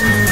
Bye.